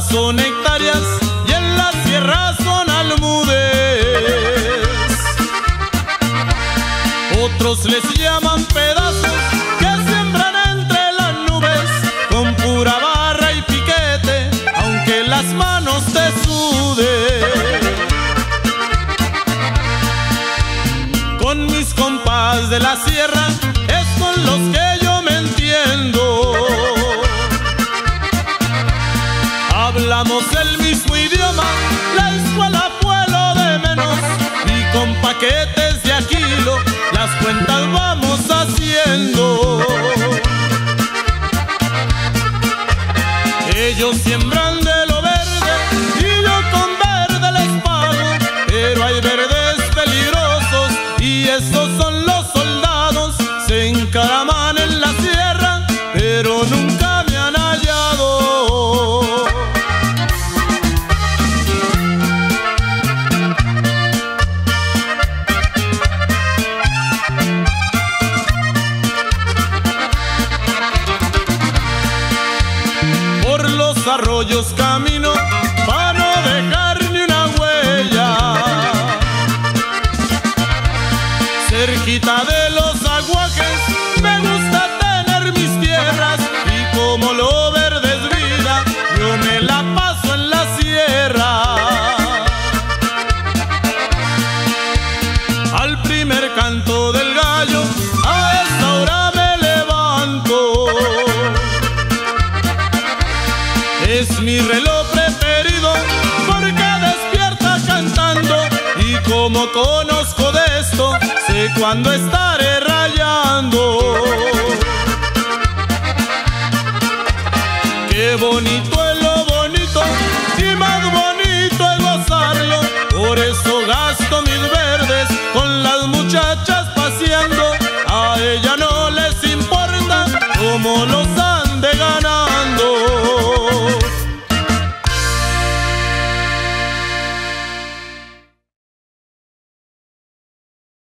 son hectáreas y en la sierra son almudes. Otros les llaman pedazos que siembran entre las nubes con pura barra y piquete, aunque las manos te suden. Con mis compas de la sierra Hablamos el mismo idioma, la escuela fue lo de menos y con paquetes de aquilo las cuentas vamos haciendo. Arroyos camino para no dejar ni una huella. Cerquita de los aguajes me gusta tener mis tierras y como lo verde es vida, yo me la paso en la sierra. Al primer canto del gallo, mi reloj preferido porque despierta cantando y como conozco de esto, sé cuándo estaré rayando. Qué bonito es lo bonito y más bonito es gozarlo. Por eso gasto mis verdes con las muchachas paseando. A ella no les importa como los